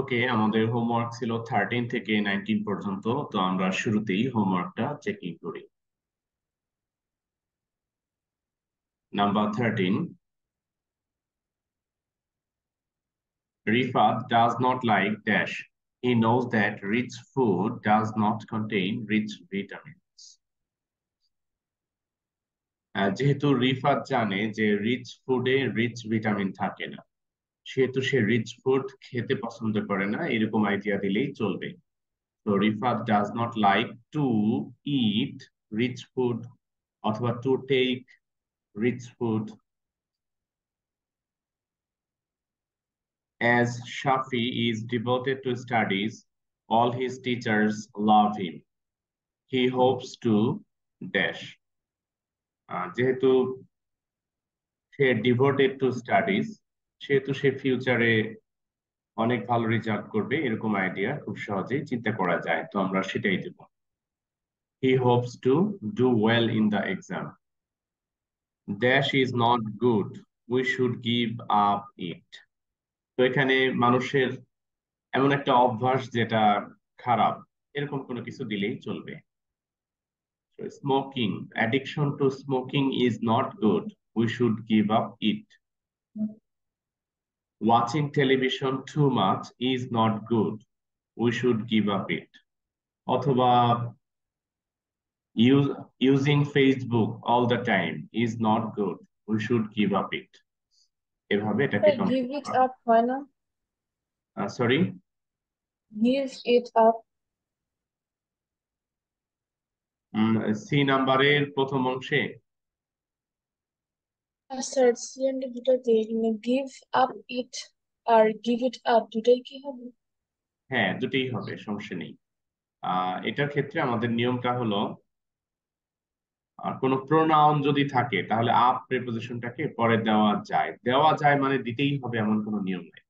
ওকে, আমাদের হোমওয়ার্ক ছিল থার্টিন থেকে নাইনটিন পর্যন্ত, তো আমরা শুরুতেই হোমওয়ার্কটা চেকিং করি number thirteen. He knows that rich food does not contain rich vitamins. যেহেতু রিফাত জানে যে রিচ ফুডে রিচ ভিটামিন থাকে না সেহেতু সে রিচ ফুড খেতে পছন্দ করে না এরকম আইডিয়া দিলেই চলবে তো Rifat does not like to eat rich food অথবা to take rich food As Shafi is devoted to studies, all his teachers love him. He hopes to dash. যেহেতু সে ডিভোটেড টু স্টাডিজ সেহেতু সে ফিউচারে অনেক ভালো রেজাল্ট করবে, এরকম idea খুব সহজেই চিন্তা করা যায়। তো আমরা সেটাই দেব। He hopes to do well in the exam dash is not good we should give up it তো এখানে মানুষের এমন একটা অভ্যাস যেটা খারাপ, এরকম কোনো কিছু দিলেই চলবে। Smoking addiction to smoking is not good we should give up it watching television too much is not good. We should give up it. অথবা use, using Facebook all the time is not good. We should give up it. এভাবে এটাকে give it up হয় না sorry give it up C নাম্বারের প্রথম অংশে sir C and দুটাতে give up it আর গিভ ইট আপ দুটাই কি হবে? হ্যাঁ দুটোই হবে, সমস্যা নেই। এটার ক্ষেত্রে আমাদের নিয়মটা হলো, আর কোনো প্রোনাউন যদি থাকে, তাহলে আপ প্রিপোজিশনটাকে পরে দেওয়া যায়। দেওয়া যায় মানে দিতেই হবে এমন কোনো নিয়ম নেই।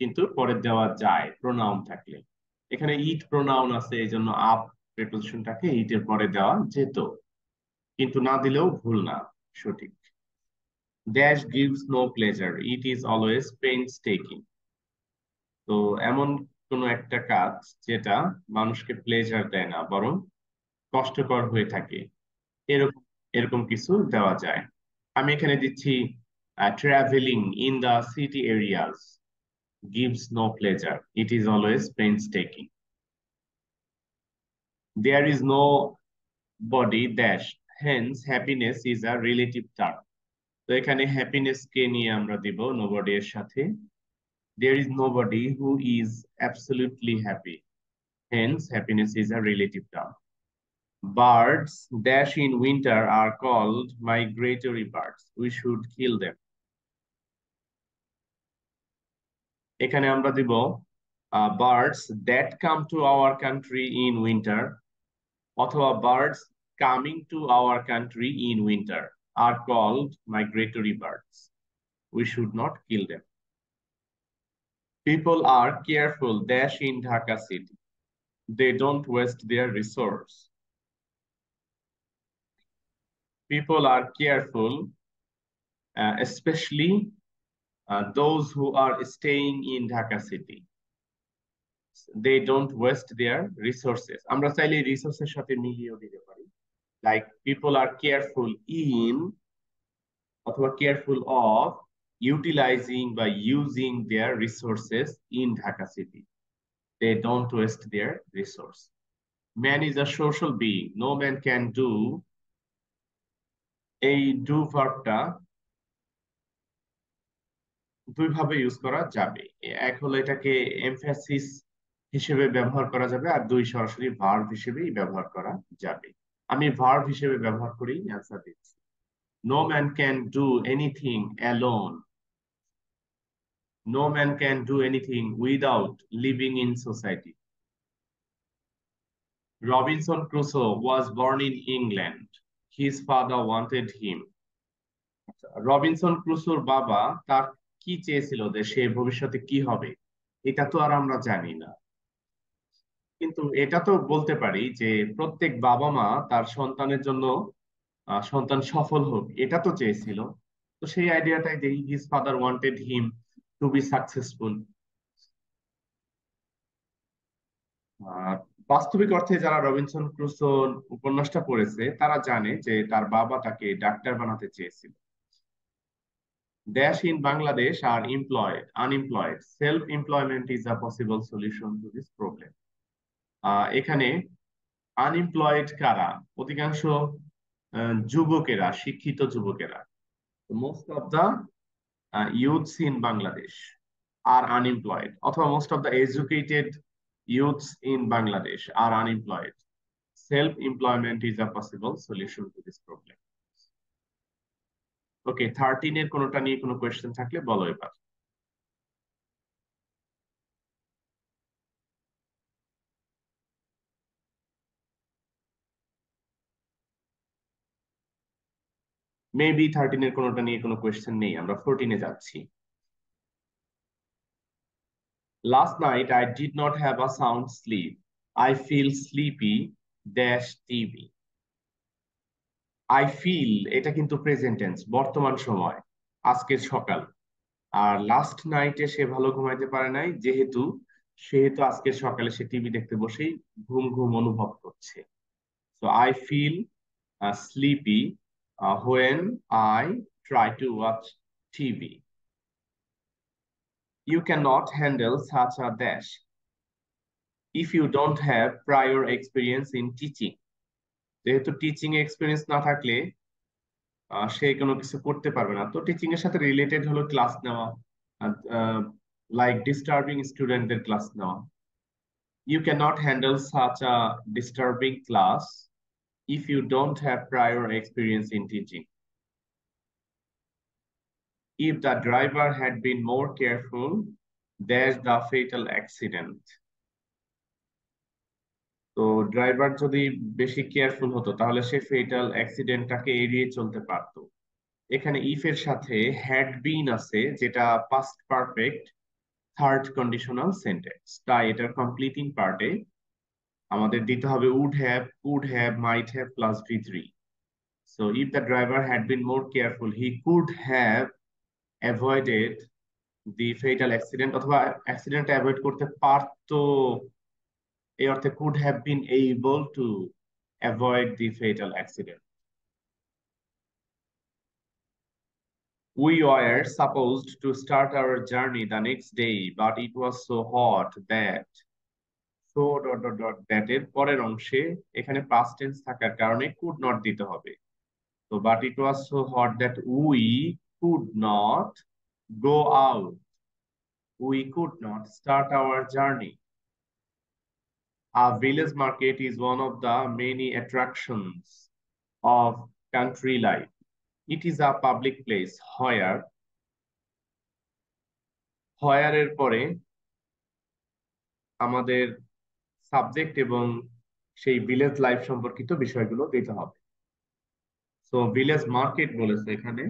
কিন্তু পরে দেওয়া যায় প্রোনাউন থাকলে। এখানে ইট প্রোনাউন আছে এই জন্য আপ প্রিপোজিশনটাকে ইটের পরে দেওয়া যেত। কিন্তু না দিলেও ভুল না, সঠিক dash gives no pleasure it is always painstaking তো এমন কোন একটা কাজ যেটা মানুষকে প্লেজার দেয় না, বরং কষ্টকর হয়ে থাকে, এরকম এরকম কিছু দেওয়া যায় আমি এখানে দিচ্ছি travelling in the city areas gives no pleasure. It is always painstaking. There is no body dash hence happiness is a relative term তো এখানে হ্যাপিনেস কে নিয়ে আমরা দিব নোবডি এর সাথে there is nobody who is absolutely happy hence happiness is a relative term birds dash in winter are called migratory birds we should kill them এখানে আমরা দিব birds that come to our country in winter অথবা birds Coming to our country in winter are called migratory birds we should not kill them people are careful dash in Dhaka city they don't waste their resource. People are careful, uh, especially uh, those who are staying in Dhaka city. They don't waste their resources. আমরা চাইলে রিসোর্সের সাথে মিলিয়েও দিতে পারি like people are careful in অথবা careful of utilizing বা using their resources in Dhaka city they don't waste their resource. Man is a social being. No man can do এই do ভার্বটা দুই ভাবে ইউজ করা যাবে এক হলো এটাকে এমফ্যাসিস হিসেবে ব্যবহার করা যাবে, আর দুই সরাসরি ভার্ব হিসেবেই ব্যবহার করা যাবে আমি ভার্ব হিসেবে ব্যবহার করেই অ্যান্সার দিচ্ছি no man can do anything alone No man can do anything without living in society. Robinson Crusoe was born in England. His father wanted him. Robinson ক্রুসোর বাবা তার কি চেয়েছিল যে সে ভবিষ্যতে কি হবে এটা তো আর আমরা জানি না কিন্তু এটা তো বলতে পারি যে প্রত্যেক বাবা মা তার সন্তানের জন্য সন্তান সফল হোক এটা তো চেয়েছিল তো সেই আইডিয়াটাই যে his father wanted him to be successful বাস্তবিক অর্থে যারা রবিনসন ক্রুসো উপন্যাসটা পড়েছে তারা জানে যে তার বাবা তাকে ডাক্তার বানাতে চেয়েছিল Dash in Bangladesh are employed, unemployed. Self-employment is a possible solution to this problem. এখানে আনএমপ্লয়েড কারা? অধিকাংশ যুবকেরা, শিক্ষিত যুবকেরা। Most of the youths in Bangladesh are unemployed অথবা most of the educated youths in Bangladesh are unemployed self employment is a possible solution to this problem. Okay thirteen এর কোনোটা নিয়ে কোনো কোয়েশ্চেন থাকলে বলো এবার। মেবি থার্টিনের কোনোটা নিয়ে কোনো কোয়েশ্চেন নেই, আমরা ফোরটিনে যাচ্ছি Last night I did not have a sound sleep. I feel sleepy dash TV. I feel, এটা কিন্তু প্রেজেন্ট টেন্স বর্তমান সময় আজকের সকাল আর লাস্ট নাইটে সে ভালো ঘুমাইতে পারে নাই, যেহেতু, সেহেতু আজকের সকালে সে টিভি দেখতে বসেই ঘুম ঘুম অনুভব করছে so I feel sleepy when I try to watch TV you cannot handle such a dash if you don't have prior experience in teaching যেহেতু টিচিং এক্সপিরিয়েন্স না থাকলে সে কোনো কিছু করতে পারবে না তো টিচিং এর সাথে রিলেটেড হলো ক্লাস নেওয়া লাইক ডিস্টার্বিং স্টুডেন্টদের ক্লাস নেওয়া you cannot handle such a disturbing class if you don't have prior experience in teaching. If the driver had been more careful, there's the fatal accident. তো driver যদি বেশি careful হতো তাহলে সে fatal অ্যাক্সিডেন্টটাকে এড়িয়ে চলতে পারতো। এখানে ইফ এর সাথে হ্যাড বিন আছে যেটা past perfect third conditional sentence তাই এটার কমপ্লিটিং পার্টে আমাদের দিতে হবে would have could have might have plus V three so if the driver had been more careful he could have avoided the fatal accident অথবা accident avoid করতে পারতো এই অর্থে could have been able to avoid the fatal accident We were supposed to start our journey the next day, but it was so hot that so dot dot dot that এর পরের অংশে এখানে past tense থাকার কারণে could not দিতে হবে তো but it was so hot that we could not go out. We could not start our journey. Our village market is one of the many attractions of country life. It is a public place where where এর পরে আমাদের subject এবং সেই village life সম্পর্কিত বিষয়গুলো দিতে হবে। তো ভিলেজ মার্কেট বলেছে এখানে।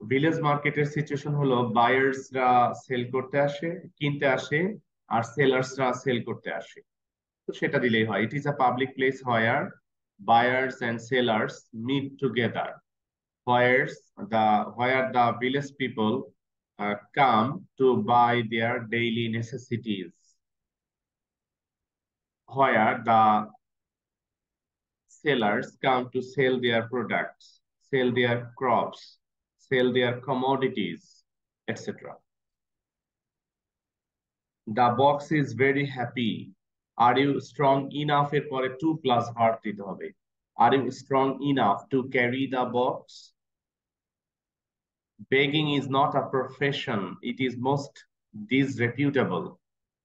ভিলেজ মার্কেটের সিচুয়েশন হলো বায়ার্সরা সেল করতে আসে কিনতে আসে আর সেলার্সরা সেল করতে আসে। তো সেটা দিলেই হয়। It is a public place where buyers and sellers meet together where's the where the people uh, come to buy their daily necessities where the sellers come to sell their products sell their crops sell their commodities, etc. The box is very happy. Are you strong enough পরে to plus verb দিতে হবে Are you strong enough to carry the box? Begging is not a profession. It is most disreputable.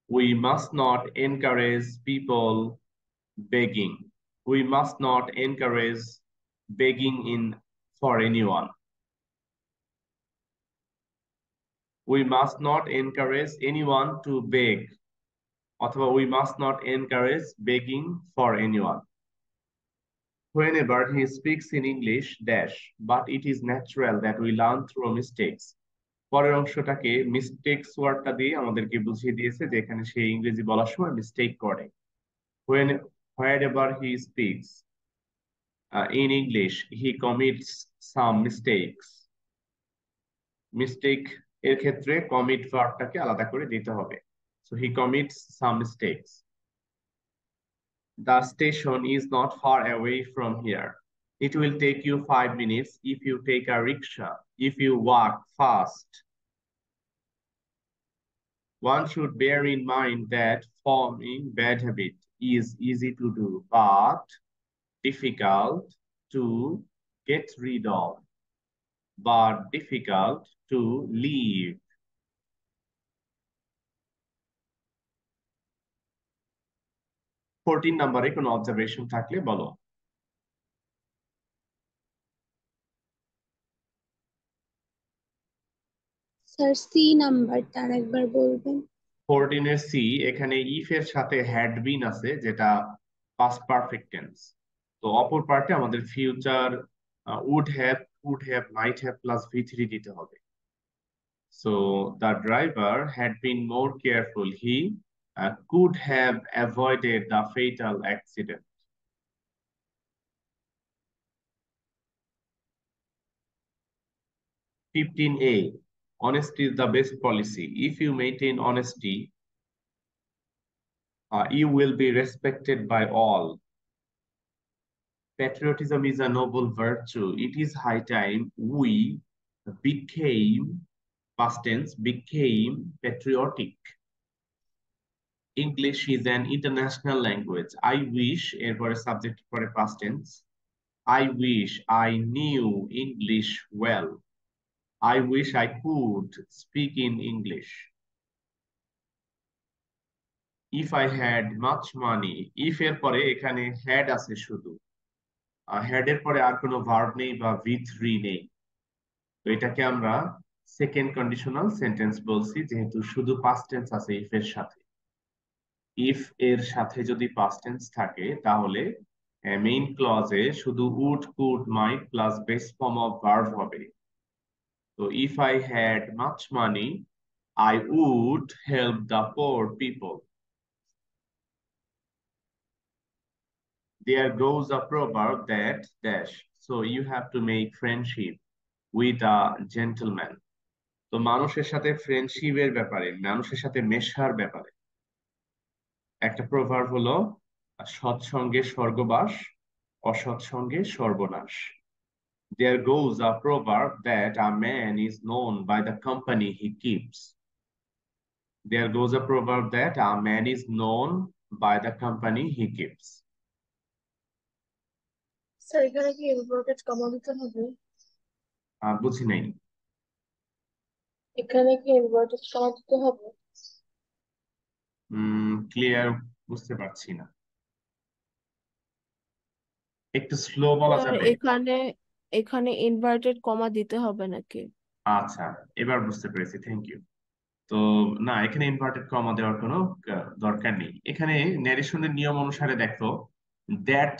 we must not encourage people begging. We must not encourage begging in for anyone. We must not encourage anyone to beg. Or we must not encourage begging for anyone. Whenever he speaks in English, dash, but it is natural that we learn through mistakes. পরের অংশটাকে mistakes ওয়ার্ডটা দিয়ে আমাদেরকে বুঝিয়ে দিয়েছে যে এখানে সে ইংরেজি বলার সময় মিস্টেক করে। He speaks in English he commits some mistakes mistake এর ক্ষেত্রে কমিট ওয়ার্ডটাকে আলাদা করে দিতে হবে। He commits mistakes the station is not far away from here It will take you five minutes if you take a rickshaw, if you walk fast. One should bear in mind that forming bad habit is easy to do, but difficult to get rid of, but difficult to leave. Fourteen নাম্বারে কোনো observation থাকলে বলো sir C নাম্বারটা আরেকবার বলবেন। ফোরটিনের C এখানে if এর সাথে হ্যাড বিন আছে, যেটা পাস্ট পারফেক্ট টেন্স তো অপর পার্টে আমাদের future would have would have might have plus V three দিতে হবে। So the driver had been more careful he could have avoided the fatal accident Fifteen A honesty is the best policy. If you maintain honesty, uh, you will be respected by all. Patriotism is a noble virtue. It is high time we became, past tense, became patriotic. English is an international language. I wish, for a subject for a past tense, I wish I knew English well. I wish I could speak in English. If I had much money, if এর পরে এখানে had আছে শুধু had এর পরে আর কোনো verb নেই বা ভি থ্রি নেই। তো এটাকে আমরা সেকেন্ড কন্ডিশনাল সেন্টেন্স বলছি যেহেতু শুধু পাস্ট টেন্স আছে ইফ এর সাথে। ইফ এর সাথে যদি পাস্ট টেন্স থাকে তাহলে মেইন ক্লজে শুধু would could might plus base form of verb হবে। So if I had much money, I would help the poor people. There goes a proverb that dash. So you have to make friendship with a gentleman. তো মানুষের সাথে ফ্রেন্ডশিপের ব্যাপারে মানুষের সাথে মেশার ব্যাপারে একটা প্রভাব হলো সৎসঙ্গে স্বর্গবাস অসৎসঙ্গে সর্বনাশ There goes a proverb that a man is known by the company he keeps. There goes a proverb that a man is known by the company he keeps. Sir এখানে কি ইনভার্টেড কমা দিতে হবে আহ, বুঝি নাই এখানে কি inverted comma দিতে হবে ক্লিয়ার বুঝতে পারছি না একটু স্লো বলা যাবে এখানে এখানে ইনভার্টেড কমা দিতে হবে নাকি? আচ্ছা এবার বুঝতে পেরেছি থ্যাংক ইউ তো না, এখানে ইনভার্টেড কমা দেওয়ার কোনো দরকার নেই। এখানে ন্যারেশনের নিয়ম অনুসারে দেখো দ্যাট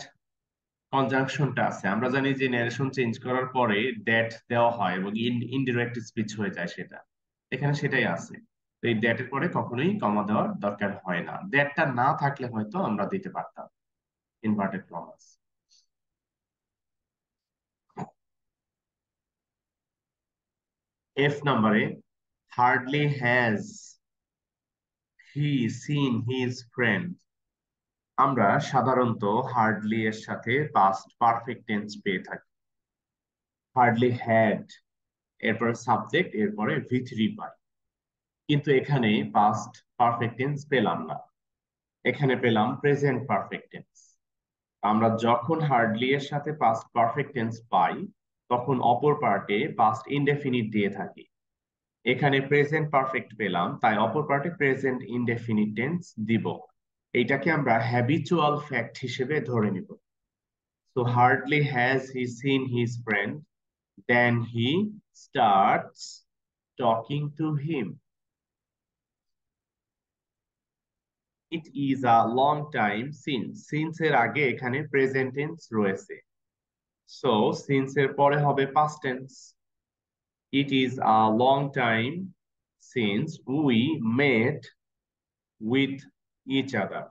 কনজাংশনটা আছে। আমরা জানি যে ন্যারেশন চেঞ্জ করার পরে দ্যাট দেওয়া হয় এবং ইনডিরেক্ট স্পিচ হয়ে যায় সেটা। এখানে সেটাই আছে। তো এই দ্যাটের পরে কখনোই কমা দেওয়ার দরকার হয় না। দ্যাটটা না থাকলে হয়তো আমরা দিতে পারতাম ইনভার্টেড কমাস এফ নাম্বারে hardly has he seen his friend আমরা সাধারণত হার্ডলি এর সাথে পাস্ট পারফেক্ট টেন্স পেয়ে থাকি। হার্ডলি হ্যাড এরপরে সাবজেক্ট এরপরে ভি থ্রি পাই কিন্তু এখানে পাস্ট পারফেক্ট টেন্স পেলাম না। এখানে পেলাম প্রেজেন্ট পারফেক্ট টেন্স আমরা যখন হার্ডলি এর সাথে পাস্ট পারফেক্ট টেন্স পাই তখন অপর পার্টে পাস্ট ইনডেফিনিট দিয়ে থাকি। এখানে প্রেজেন্ট পারফেক্ট পেলাম, তাই অপর পার্টে প্রেজেন্ট ইনডেফিনিট টেন্স দিব। এইটাকে আমরা হ্যাবিচুয়াল ফ্যাক্ট হিসেবে ধরে নিব। So hardly has he seen his friend then he starts talking to him it is a long time since since এর আগে এখানে প্রেজেন্ট টেন্স রয়েছে। সো সিন্স এর পরে হবে past tense it is a long time since we met with each other.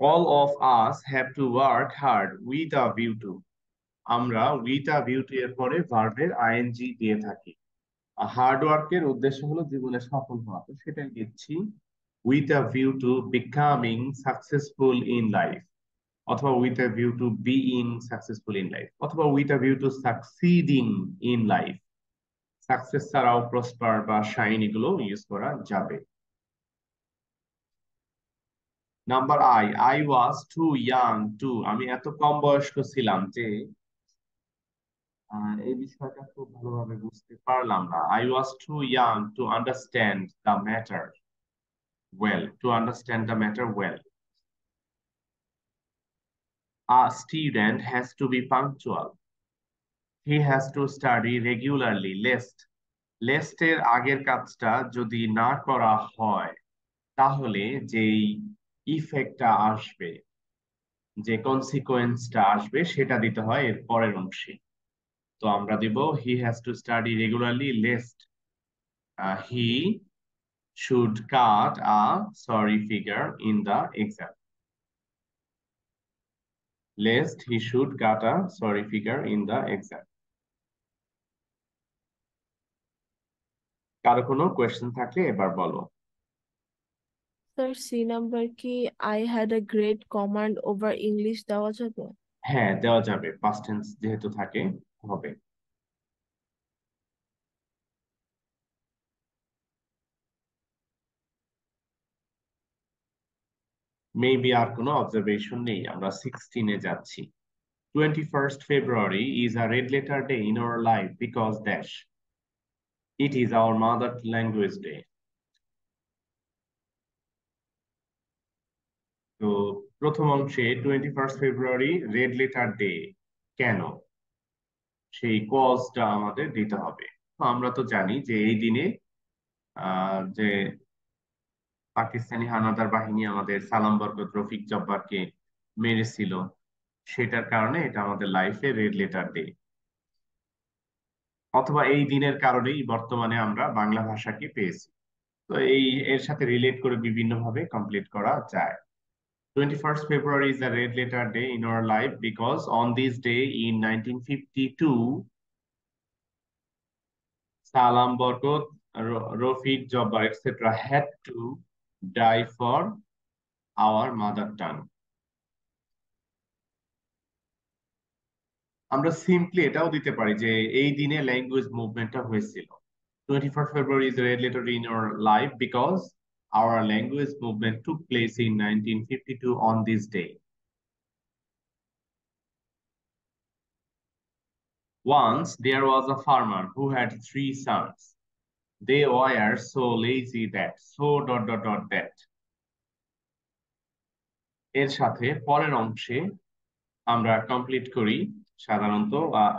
All of us have to work hard with a view to. আমরা with a view to এর পরে ভার্বের ING দিয়ে থাকি hard ওয়ার্কের উদ্দেশ্য হলো জীবনে সফল হওয়া তো সেটাই দিচ্ছি with a view to becoming successful in life অথবা with a view to be in successful in life অথবা with a view to succeeding in life success ছাড়াও প্রসপার বা শাইন এগুলো ইউজ করা যাবে। Number I I was too young to আমি এত কম বয়স্ক ছিলাম যে এই বিষয়টা খুব ভালোভাবে বুঝতে পারলাম না। I was too young to understand the matter well to understand the matter well A student has to be punctual. He has to study regularly. Lest. এর আগের কাজটা যদি না করা হয়, তাহলে যেই ইফেক্টটা আসবে, যে কনসিকোয়েন্সটা আসবে, সেটা দিতে হয় এর পরের অংশে তো আমরা দিব he has to study regularly lest he should cut a sorry figure in the exam lest he should cut a sorry figure in the exam. কারও কোনো কোয়েশ্চেন থাকলে এবার বলো। স্যার সি নাম্বার কি? I had a great command over English দেওয়া যাবে? হ্যাঁ দেওয়া যাবে। পাস্ট টেন্স যেহেতু থাকে হবে। মেবি আর কোনো অবজারভেশন নেই, আমরা সিক্সটিনে যাচ্ছি। Twenty first February is a red letter day in our life because dash it is our mother language day তো প্রথম অংশে twenty first February red letter day কেন? সেই কজটা আমাদের দিতে হবে। আমরা তো জানি যে এই দিনে যে পাকিস্তানি হানাদার বাহিনী আমাদের সালাম বরকত রফিক জব্বারকে মেরেছিল। সেটার কারণে এটা আমাদের লাইফে রেড লেটার ডে অথবা এই দিনের কারণেই বর্তমানে আমরা বাংলা ভাষাকে পেয়েছি। তো এই এর সাথে রিলেট করে বিভিন্ন ভাবে কমপ্লিট করা যায়। 21st February is a red letter day in our life because on this day in 1952 Salam Borkot, Rafiq Jabbar, etc. had to die for our mother tongue. আমরা সিম্পলি এটাও দিতে পারি যে এই দিনে ল্যাঙ্গুয়েজ মুভমেন্টটা হয়েছিল twenty first February is red letter in our life because our language movement took place in 1952 on this day. Once there was a farmer who had three sons. they were so lazy that, so dot dot dot, that. এর সাথে পরের অংশে আমরা complete করি, সাধারণত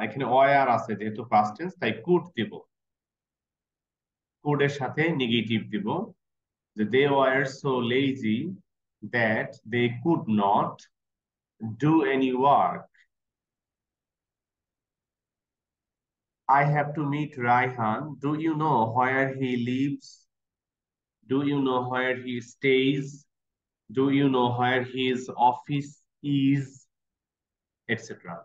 এখানে were আছে যেহেতু ফার্স্ট টেন্স তাই কুড দিব। কুড এর সাথে নেগেটিভ দিব, যে they were so lazy that they could not do any work I have to meet Raihan. Do you know where he lives? Do you know where he stays? Do you know where his office is? Etc.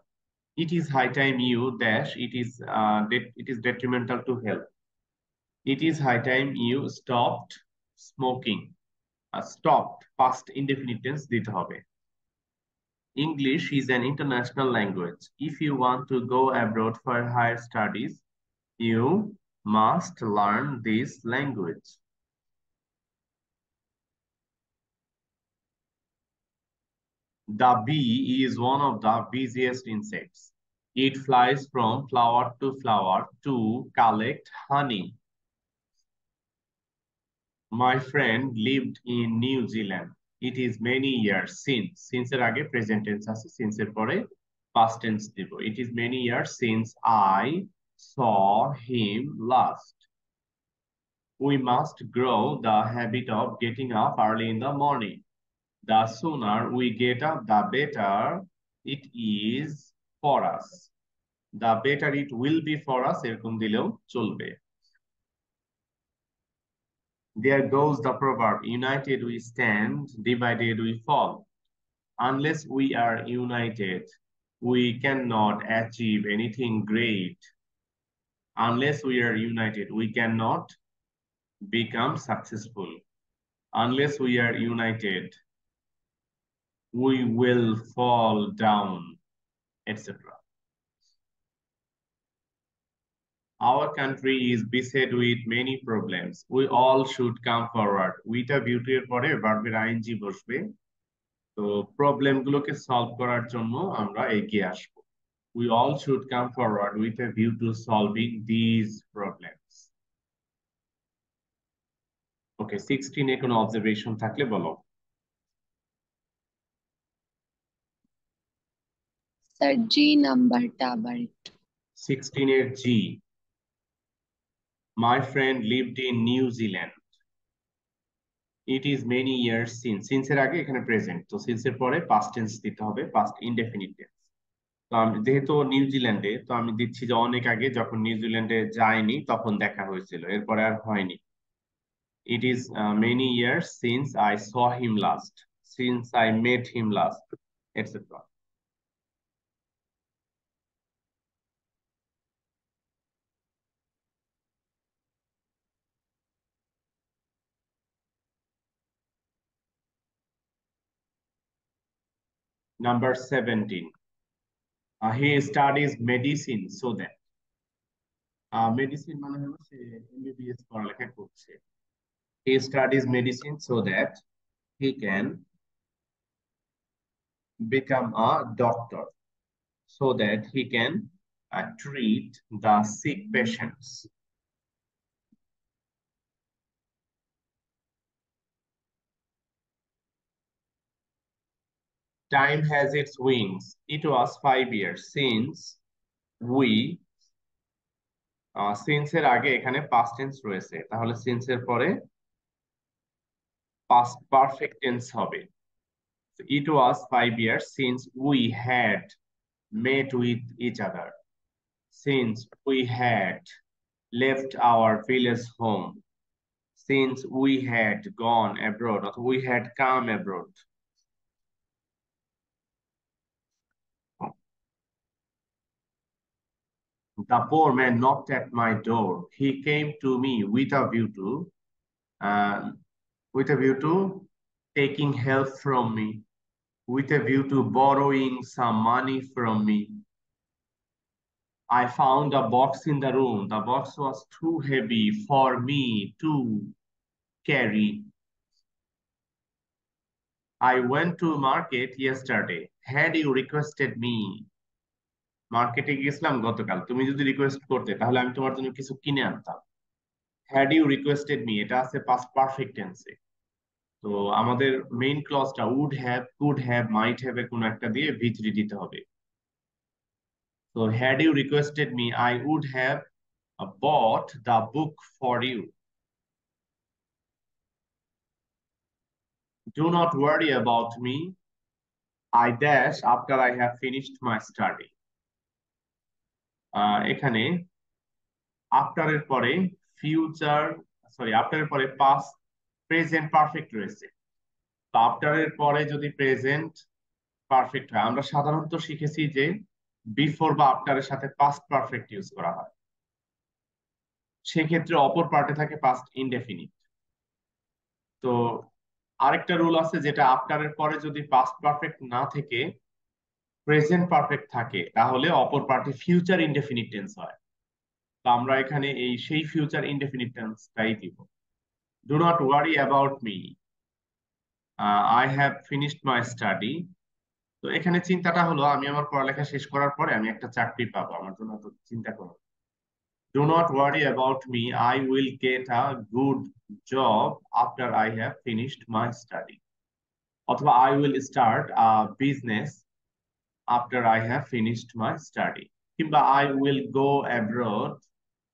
It is high time you dash. It is uh, it is detrimental to health. It is high time you stopped smoking uh, stopped past indefinite tense দিতে হবে English is an international language. If you want to go abroad for higher studies, you must learn this language. The bee is one of the busiest insects. It flies from flower to flower to collect honey. My friend lived in New Zealand. It is many years since. Since এর আগে present tense আছে since এর পরে past tense দিব. It is many years since I saw him last. We must grow the habit of getting up early in the morning. The sooner we get up, the better it is for us. The better it will be for us এরকম দিলেও চলবে. There goes the proverb, united we stand, divided we fall. Unless we are united, we cannot achieve anything great unless we are united. We cannot become successful unless we are united. We will fall down, etc. Our country is beset with many problems. We all should come forward. উইটা বিউটির পরে ভার্বের ING বসবে তো problem গুলোকে solve করার জন্য আমরা এগিয়ে আসব we all should come forward with a view to solving these problems okay 16 এ কোনো অবজারভেশন থাকলে বলো স্যার জি নাম্বারটা আবার একটু 16 এর জি My friend lived in New Zealand. It is many years since. Since এর আগে এখানে প্রেজেন্ট তো সিন্স এর পরে পাস্ট টেন্স দিতে হবে পাস্ট ইনডেফিনিট টেন্স তো আমি যেহেতু নিউজিল্যান্ডে তো আমি দিচ্ছি যে অনেক আগে যখন নিউজিল্যান্ডে যায়নি তখন দেখা হয়েছিল এরপরে আর হয়নি It is uh, many years since I saw him last, since I met him last, etc. Number 17. Uh, he studies medicine so that uh, medicine মানে হলো সে MBBS পড়ালেখা করছে he studies medicine so that he can become a doctor so that he can uh, treat the sick patients Time has its wings it was five years since we since এর আগে এখানে past tense রয়েছে তাহলে since এর পরে past perfect tense হবে so it was five years since we had met with each other since we had left our village home since we had gone abroad or we had come abroad The poor man knocked at my door. He came to me with a view to, uh, with a view to taking help from me, with a view to borrowing some money from me. I found a box in the room. The box was too heavy for me to carry. I went to market yesterday. Had you requested me, মার্কেটে গেছিলাম গতকাল। তুমি যদি request করতে, তাহলে আমি তোমার জন্য কিছু কিনে আনতাম। হ্যাড ইউ রিকোয়েস্টেড মি এটা আছে পাস্ট পারফেক্ট টেন্সে তো আমাদের main ক্লজটা would have could have might have এর কোনো একটা দিয়ে ভিতরি দিতে হবে। তো had you requested me I would have bought the book for you Do not worry about me. I dash, after I have finished my study. এখানে আফটারের পরে ফিউচার সরি আফটারের পরে পাস্ট প্রেজেন্ট পারফেক্ট রয়েছে। তো আফটারের পরে যদি প্রেজেন্ট পারফেক্ট হয়, আমরা সাধারণত শিখেছি যে বিফোর বা আফটারের সাথে পাস্ট পারফেক্ট ইউজ করা হয়। সেক্ষেত্রে অপর পার্টে থাকে পাস্ট ইনডেফিনিট তো আরেকটা রুল আছে যেটা আফটারের পরে যদি পাস্ট পারফেক্ট না থেকে প্রেজেন্ট পারফেক্ট থাকে, তাহলে অপর পার্টি ফিউচার ইনডেফিনিট টেন্স হয়। তো আমরা এখানে এই সেই ফিউচার ইনডেফিনিট টেন্সটাই দিব। Do not worry about me I have finished my study তো এখানে চিন্তাটা হলো, আমি আমার পড়ালেখা শেষ করার পরে আমি একটা চাকরি পাবো, আমার জন্য তো চিন্তা করো। Do not worry about me I will get a good job after I have finished my study অথবা I will start a business after I have finished my study. Kimba, I will go abroad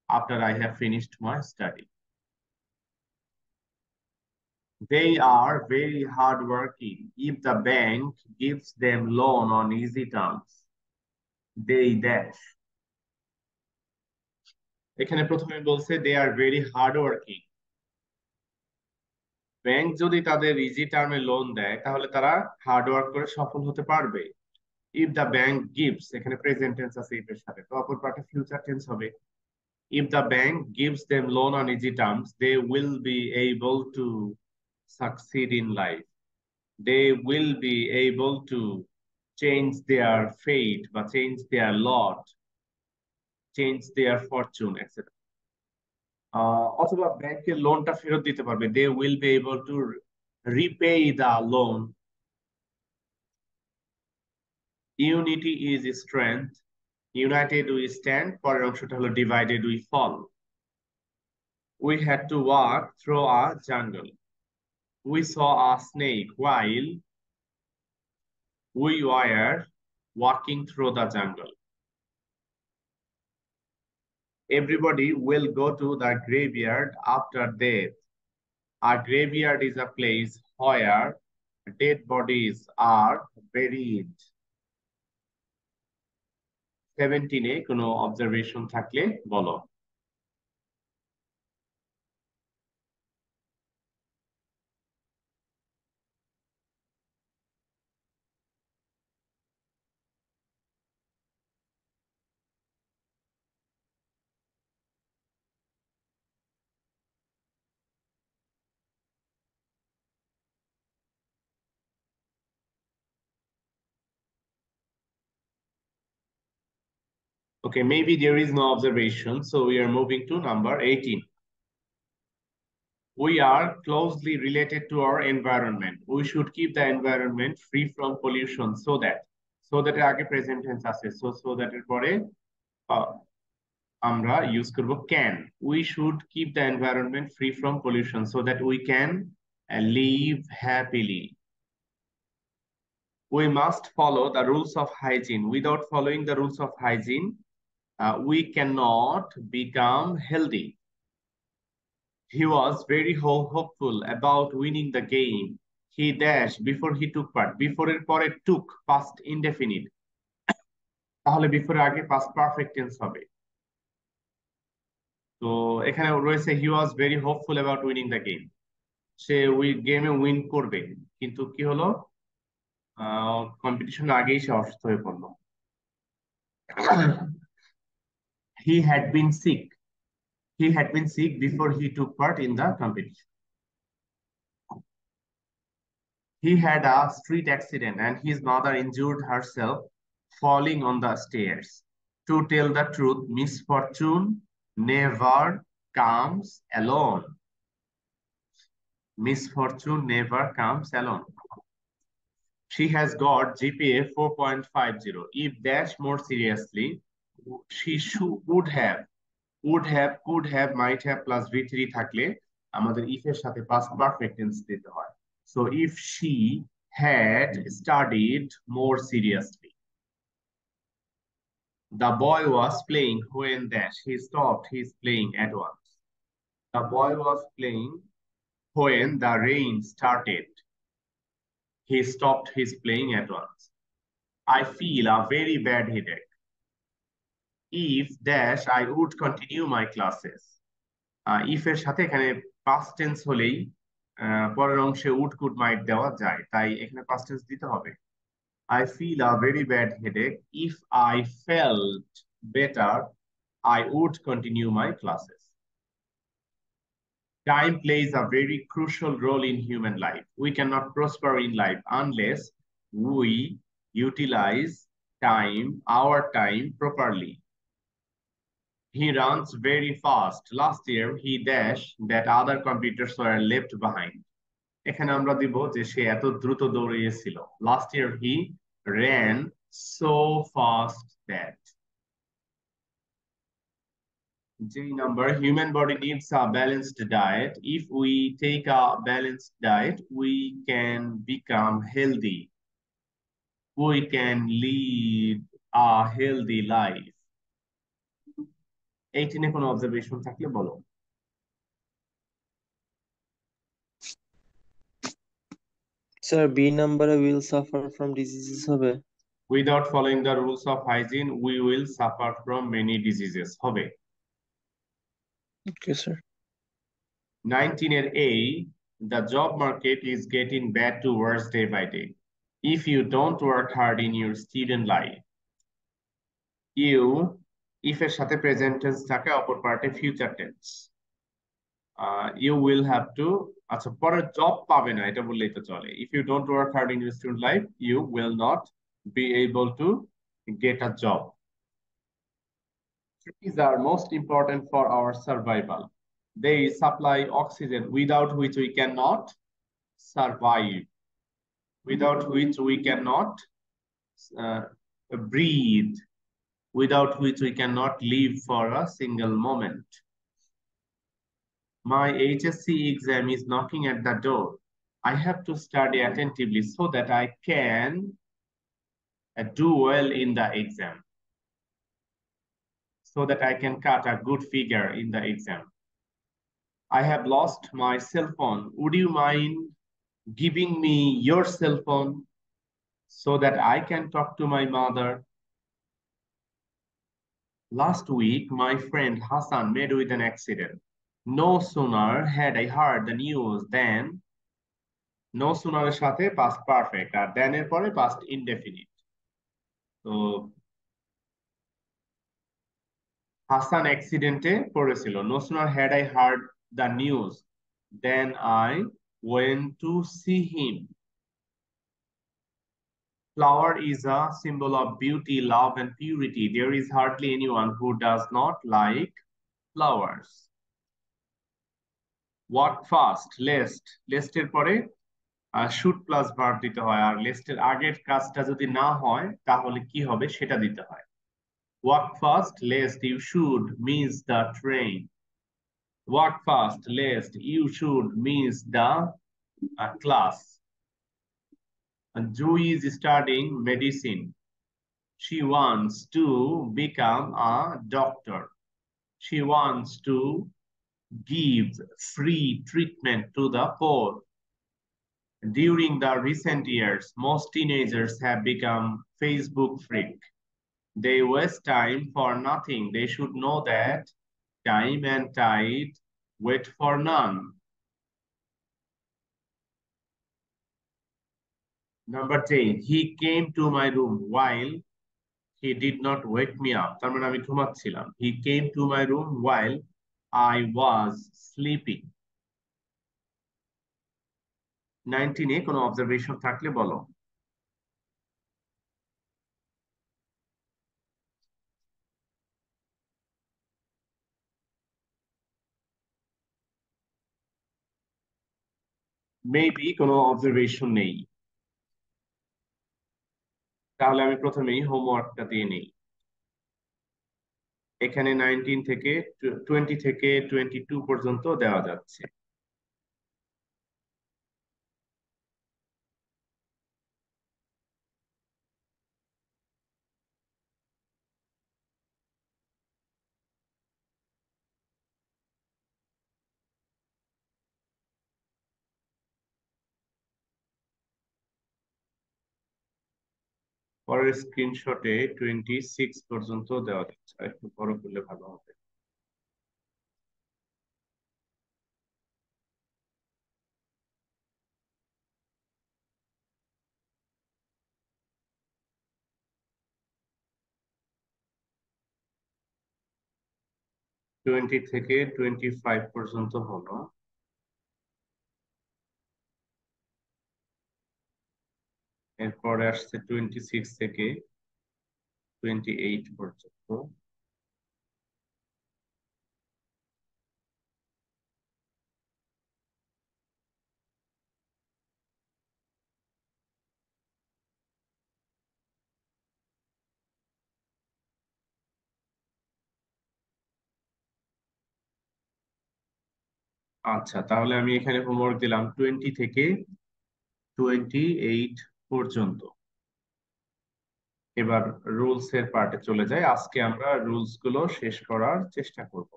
after I have finished my study. They are very hardworking. If the bank gives them loan on easy terms, they dash. এখানে প্রথমে বলছে they are very hard working bank যদি তাদের easy টার্মে loan দেয় তাহলে তারা hard করে সফল হতে পারবে ইফ দ্য ব্যাংক গিভস এখানে প্রেজেন্ট টেন্স আছে ইফ এর সাথে তো অপর পার্টে ফিউচার টেন্স হবে if the bank gives them loan on easy terms they will be able to succeed in life they will be able to change their fate বা change their lot change their fortune etc অথবা ব্যাংকের লোনটা ফেরত দিতে পারবে they will be able to repay the loan unity is strength united we stand পরের অংশটা হলো divided we fall we had to walk through a jungle we saw a snake while we were walking through the jungle everybody will go to the graveyard after death a graveyard is a place where dead bodies are buried 17 এ কোনো observation থাকলে বলো। Okay, maybe there is no observation, so we are moving to number 18. We are closely related to our environment. We should keep the environment free from pollution so that, so that এর আগে present tense আছে, so so that এর পরে uh, আমরা use করব can. We should keep the environment free from pollution so that we can uh, live happily. We must follow the rules of hygiene. Without following the rules of hygiene, uh, we cannot become healthy. He was very ho hopeful about winning the game. He dashed before he took part. Before এর পরে took past indefinite. তাহলে before আগে past perfect tense হবে। তো এখানে রয়েছে he was very hopeful about winning the game. সে ওই গেমে উইন করবে কিন্তু কি হলো কম্পিটিশন আগেই সে অসুস্থ হয়ে পড়ল he had been sick. He had been sick before he took part in the competition. He had a street accident and his mother injured herself falling on the stairs. To tell the truth, misfortune never comes alone. Misfortune never comes alone. She has got GPA 4.50. If that's more seriously, she should would have would have could have might have plus v3 থাকলে আমাদের if এর সাথে past perfect tense দিতে হয় so if she had studied more seriously the boy was playing when dash he stopped his playing at once the boy was playing when the rain started he stopped his playing at once i feel a very bad headache If dash I would continue my classes. Uh, if এর সাথে এখানে past tense হলেই পরের অংশে would could might দেওয়া যায় তাই এখানে past tense দিতে হবে I feel a very bad headache. If I felt better, I would continue my classes. Time plays a very crucial role in human life. We cannot prosper in life unless we utilize time, our time properly. He runs very fast. Last year, he dashed that other computers were left behind. এখানে আমরা দিব যে সে এত দ্রুত দৌড়িয়েছিল last year he ran so fast that J number human body needs a balanced diet if we take a balanced diet we can become healthy we can lead a healthy life 18 এ কোনো observation থাকলে বলো sir B নাম্বারে will suffer from diseases হবে without following the rules of hygiene we will suffer from many diseases হবে okay sir 19 এর A the job market is getting bad to worse day by day if you don't work hard in your student life you if এর সাথে present tense থাকে অপর future tense uh, you will have to আচ্ছা পরে job পাবে না এটা বললেই তো চলে if you don't work hard in your student life you will not be able to get a job trees are most important for our survival they supply oxygen without which we cannot survive without which we cannot uh, breathe, without which we cannot live for a single moment. My HSC exam is knocking at the door. I have to study attentively so that I can uh, do well in the exam. So that I can cut a good figure in the exam. I have lost my cell phone. Would you mind giving me your cell phone so that I can talk to my mother. Last week, my friend Hassan met with an accident. No sooner had I heard the news than no sooner সাথে past perfect আর then এর পরে past indefinite. তো হাসান অ্যাক্সিডেন্টে পড়েছিল no sooner had I heard the news then I went to see him. Flower is a symbol of beauty, love, and purity. There is hardly anyone who does not like flowers. Walk fast, lest, lest এর পরে should plus verb দিতে হয় আর lest এর আগের কাজটা যদি না হয় তাহলে কি হবে সেটা দিতে হয় walk fast lest you should miss the train walk fast lest you should miss the uh, class. Joy is studying medicine. She wants to become a doctor. She wants to give free treatment to the poor. During the recent years, most teenagers have become Facebook freak. They waste time for nothing. They should know that time and tide wait for none. Number 10, he came to my room while he did not wake me up. তার মানে আমি ঘুমাচ্ছিলাম. He came to my room while I was sleeping. 19 এ কোনো observation থাকলে বলো maybe কোনো observation নেই তাহলে আমি প্রথমেই হোমওয়ার্কটা দিয়ে নেই। এখানে নাইনটিন থেকে টোয়েন্টি থেকে টোয়েন্টি টু পর্যন্ত দেওয়া যাচ্ছে। পরের স্ক্রিনশটে টোয়েন্টি সিক্স পর্যন্ত দেওয়া যাচ্ছে। একটু বড় করলে ভালো হবে। টোয়েন্টি থেকে টোয়েন্টি ফাইভ পর্যন্ত হলো। এরপরে আসছে টোয়েন্টি সিক্স থেকে টোয়েন্টি এইট পর্যন্ত। আচ্ছা তাহলে আমি এখানে হোমওয়ার্ক দিলাম টোয়েন্টি থেকে টোয়েন্টি এইট পর্যন্ত। এবার রুলস এর পার্টে চলে যাই। আজকে আমরা রুলসগুলো শেষ করার চেষ্টা করব।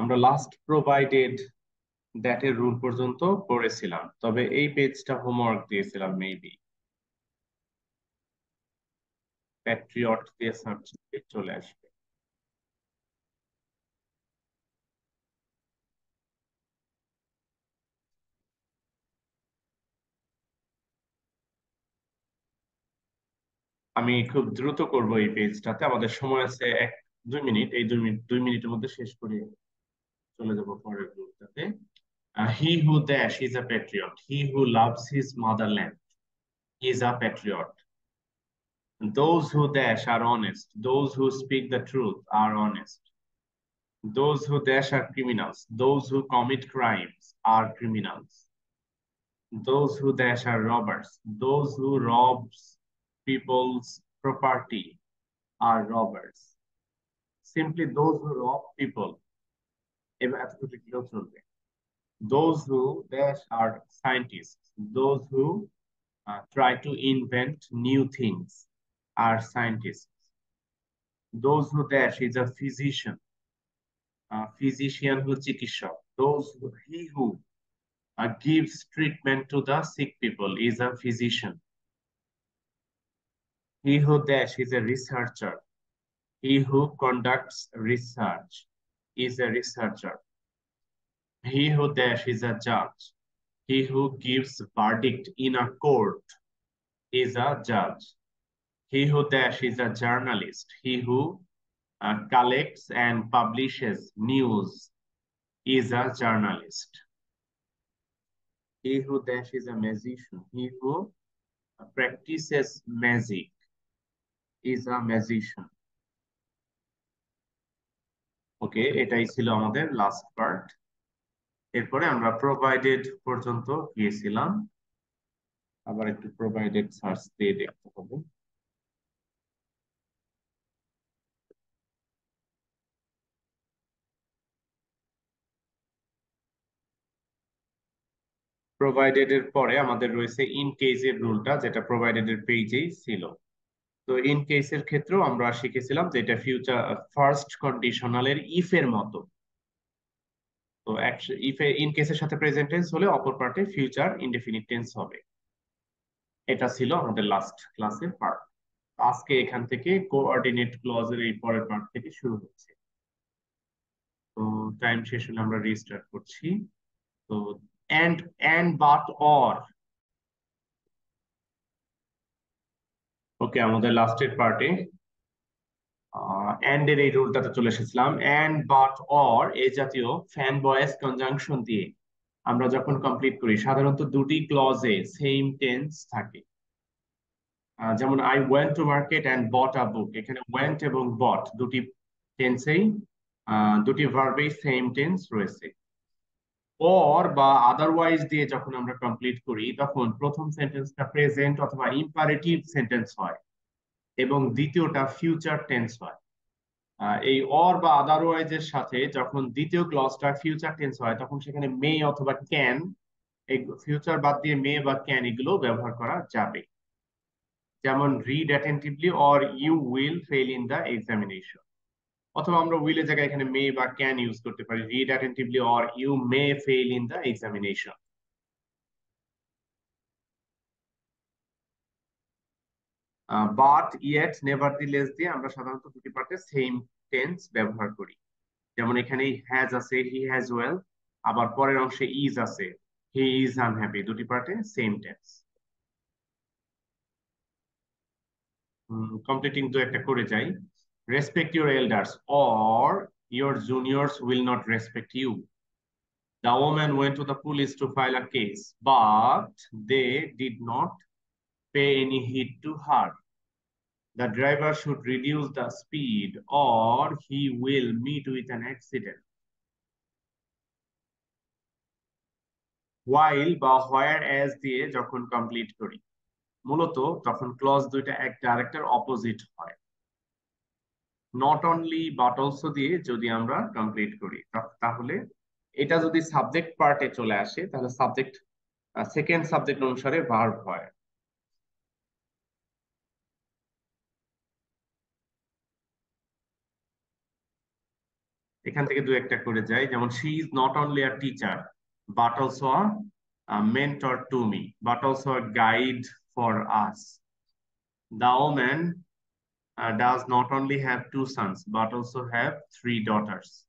আমরা লাস্ট প্রোভাইডেড দ্যাট এর রুল পর্যন্ত পড়েছিলাম। তবে এই পেজটা হোমওয়ার্ক দিয়েছিলাম মেবি প্যাট্রিয়ট দিয়ে সার্চ চলে আসবে। আমি খুব দ্রুত করব এই পেজটাতে আমাদের সময় আছে এক দুই মিনিট এই দুই মিনিট দুই মিনিটের মধ্যে শেষ করে চলে যাব পরের গ্রুপটাতে he who dash is a patriot he who loves his motherland is a patriot Those who dash are honest. Those who speak the truth are honest. Those who dash are criminals. Those who commit crimes are criminals. Those who dash are robbers. Those who robs people's property are robbers. Simply those who rob people. Those who dash are scientists. Those who uh, try to invent new things are scientists. Those who dash is a physician. Physician who chikishak. Those who, he who uh, gives treatment to the sick people is a physician. He who dash is a researcher. He who conducts research is a researcher. He who dash is a judge. He who gives verdict in a court is a judge. He who dash is a journalist. He who uh, collects and publishes news is a journalist. He who dash is a magician. He who practices magic is a magician. Okay এটাই ছিল আমাদের last part এরপরে আমরা provided পর্যন্ত গিয়েছিলাম। আবার একটু provided search দিয়ে দেখতে হবে। প্রোভাইডেড এর পরে আমাদের রয়েছে ইন কেসের রুলটা যেটা প্রোভাইডেড এর পেজেই ছিল। তো ইন কেসের ক্ষেত্রেও আমরা শিখেছিলাম যে এটা ফিউচার ফার্স্ট কন্ডিশনালের ইফ এর মতো। তো ইফ ইন কেসের সাথে প্রেজেন্ট টেন্স হলে অপর পার্টে ফিউচার ইনডেফিনিট টেন্স হবে। এটা ছিল আমাদের লাস্ট ক্লাসের পার্ট আজকে এখান থেকে কোঅর্ডিনেট ক্লজের এই পরের পার্ট থেকে শুরু হচ্ছে। তো টাইম শেষ হলে আমরা রিস্টার্ট করছি। তো and and, but, or ওকে আমাদের লাস্টের পার্টে এন্ড এর এই রুলটাতে চলে এসেছিলাম। এন্ড বাট অর এই জাতীয় ফ্যান বয়েস কনজাংশন দিয়ে আমরা যখন কমপ্লিট করি, সাধারণত দুটি ক্লজে সেম টেন্স থাকে। যেমন I went to market and bought a book এখানে ওয়েন্ট এবং বট দুটি টেন্সেই দুটি ভার্বেই সেম টেন্স রয়েছে। অর বা আদারওয়াইজ দিয়ে যখন আমরা কমপ্লিট করি, তখন প্রথম সেন্টেন্সটা প্রেজেন্ট অথবা ইম্পারেটিভ সেন্টেন্স হয় এবং দ্বিতীয়টা ফিউচার টেন্স হয়। এই অর বা আদারওয়াইজ এর সাথে যখন দ্বিতীয় ক্লজটা ফিউচার টেন্স হয়, তখন সেখানে মে অথবা ক্যান এই ফিউচার বাদ দিয়ে মে বা ক্যান এগুলো ব্যবহার করা যাবে। যেমন read attentively or you will fail in the examination অথবা আমরা উইলের জায়গায় এখানে মে বা ক্যান ইউজ করতে পারি read attentively or you may fail in the examination but yet nevertheless দিয়ে আমরা সাধারণত দুটি পার্টে সেম টেন্স ব্যবহার করি। যেমন এখানে হ্যাজ আছে হি হ্যাজ ওয়েল আবার পরের অংশে ইজ আছে হি ইজ আনহ্যাপি দুটি পার্টে সেম টেন্স কমপ্লিটিং দু একটা করে যাই। Respect your elders or your juniors will not respect you. The woman went to the police to file a case, but they did not pay any heed to her. The driver should reduce the speed or he will meet with an accident. While বা where as দিয়ে যখন complete করি মূলত তখন clause দুইটা একটা আরেকটার opposite হয় নট অনলি বাট অলসো দিয়ে যদি আমরা কমপ্লিট করি তাহলে এটা যদি সাবজেক্ট পার্টে চলে আসে, তাহলে সাবজেক্ট সেকেন্ড সাবজেক্ট অনুসারে ভার্ব হয়। এখান থেকে দু একটা করে যাই যেমন she is not only a teacher but also a mentor to me but also a guide for us the woman uh, does not only have two sons, but also have three daughters.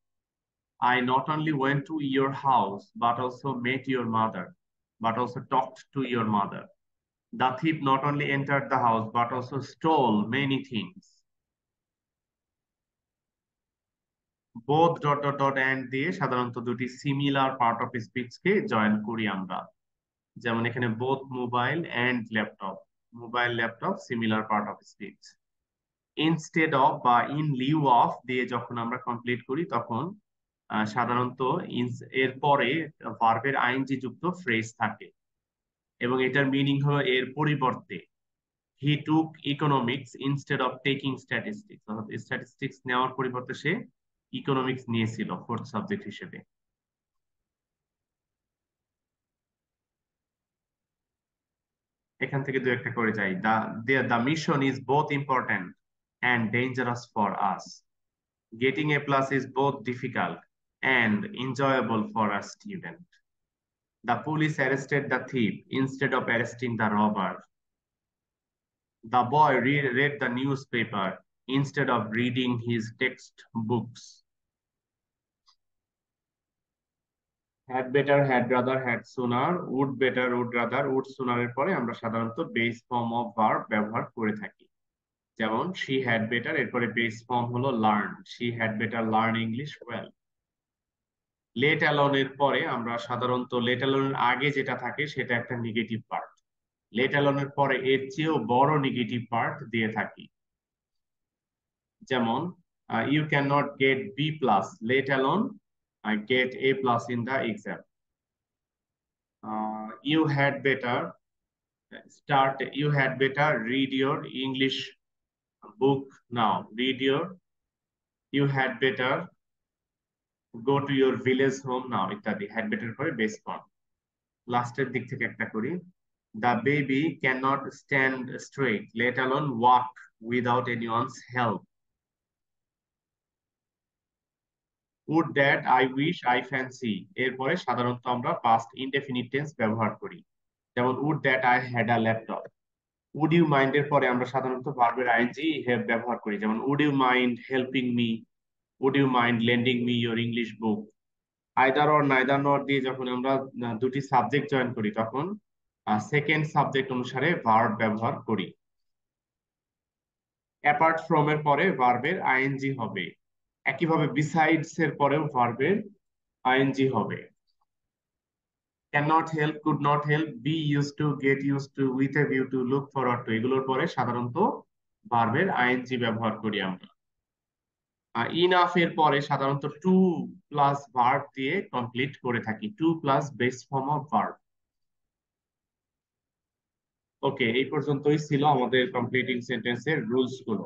I not only went to your house, but also met your mother, but also talked to your mother. The thief not only entered the house but also stole many things. Both dot dot dot and দিয়ে সাধারণত দুটি similar part of স্পিচকে join করি আমরা যেমন এখানে both mobile and laptop mobile laptop similar part of speech Instead of বা in lieu of দিয়ে যখন আমরা কমপ্লিট করি, তখন সাধারণত এর পরে ভার্বের আইনজি যুক্ত ফ্রেজ থাকে। এবং এটার মিনিং হলো এর পরিবর্তে। He took economics instead of taking statistics অর্থাৎ স্ট্যাটিস্টিক্স নেওয়ার পরিবর্তে সে ইকোনমিক্স নিয়েছিল ফোর্থ সাবজেক্ট হিসেবে। এখান থেকে দু একটা করে যাই। The the mission is both important and dangerous for us getting A plus is both difficult and enjoyable for a student The police arrested the thief instead of arresting the robber. The boy re read the newspaper instead of reading his textbooks. Had better, had rather, had sooner, would better, would rather, would sooner এর পরে আমরা সাধারণত base form of verb ব্যবহার করে থাকি যেমন, she had better এরপরে base form হলো learn she had better learn English well let অ্যালোনের পরে আমরা সাধারণত লেট অ্যালোনের আগে যেটা থাকে সেটা একটা নেগেটিভ পার্ট লেট অ্যালোনের পরে এর চেয়েও বড় নেগেটিভ পার্ট দিয়ে থাকি। যেমন you can not get B plus let alone get A plus in the exam you had better start you had better read your English book now read your you had better go to your village home now ইত্যাদি। Had better করে base form লাস্টের দিক থেকে একটা করি। Can not stand straight let alone walk without any one's help would that I wish I fancy এরপরে সাধারণত আমরা পাস্ট ইনডেফিনিট টেন্স ব্যবহার করি। যেমন would that I had a laptop would you mind এর পরে আমরা সাধারণত ভার্বের আইএনজি ব্যবহার করি। যেমন would you mind helping me would you mind lending me your English book? Either or neither not দিয়ে যখন আমরা দুটি সাবজেক্ট জয়েন করি তখন সেকেন্ড সাবজেক্ট অনুসারে ভার্ব ব্যবহার করি। অ্যাপার্ট ফ্রম এর পরে ভার্বের আইএনজি হবে। একইভাবে বিসাইডস এর পরেও ভার্বের আইএনজি হবে। Not help could not help be use to get use to with a view to look forward to এগুলোর পরে সাধারণত ভার্বের আইএনজি ব্যবহার করি আমরা। ইনাফ এর পরে সাধারণত টু প্লাস ভার্ব দিয়ে কমপ্লিট করে থাকি। To plus base form of verb okay এই পর্যন্তই ছিল আমাদের কমপ্লিটিং সেন্টেন্সের রুলসগুলো।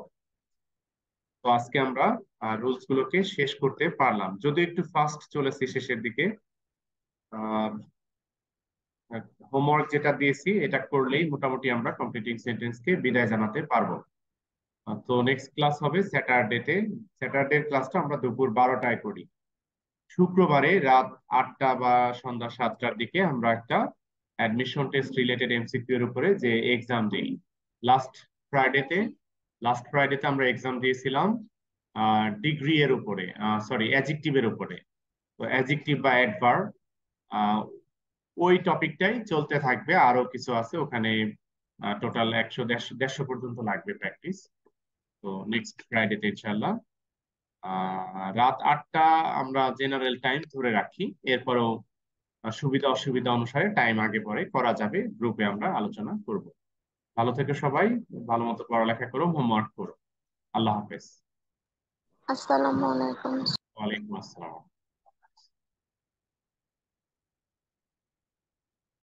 তো আজকে আমরা রুলস গুলোকে শেষ করতে পারলাম। যদি একটু ফাস্ট চলেছি শেষের দিকে হোমওয়ার্ক যেটা দিয়েছি, এটা করলেই মোটামুটি আমরা কমপ্লিটিং সেন্টেন্সকে বিদায় জানাতে পারব। তো নেক্সট ক্লাস হবে স্যাটারডেতে স্যাটারডের ক্লাসটা আমরা দুপুর বারোটায় করি। শুক্রবারে রাত আটটা বা সন্ধ্যা সাতটার দিকে আমরা একটা অ্যাডমিশন টেস্ট রিলেটেড এমসিকিউ এর উপরে যে এক্সাম দিই। লাস্ট ফ্রাইডেতে লাস্ট ফ্রাইডেতে আমরা এক্সাম দিয়েছিলাম ডিগ্রি এর উপরে সরি অ্যাজেক্টিভের উপরে। তো অ্যাজেক্টিভ বা অ্যাডভার্ব ওই টপিকটাই চলতে থাকবে। আরও কিছু আছে ওখানে টোটাল একশো দেড়শো দেড়শো পর্যন্ত লাগবে প্র্যাকটিস তো নেক্সট ফ্রাইডেতে ইনশাল্লাহ রাত আটটা আমরা জেনারেল টাইম ধরে রাখি। এরপরও সুবিধা অসুবিধা অনুসারে টাইম আগে পরে করা যাবে। গ্রুপে আমরা আলোচনা করব। ভালো থেকে সবাই। ভালো মতো পড়ালেখা করো হোমওয়ার্ক করো। আল্লাহ হাফেজ। আসসালামু আলাইকুম। ওয়ালাইকুম আসসালাম।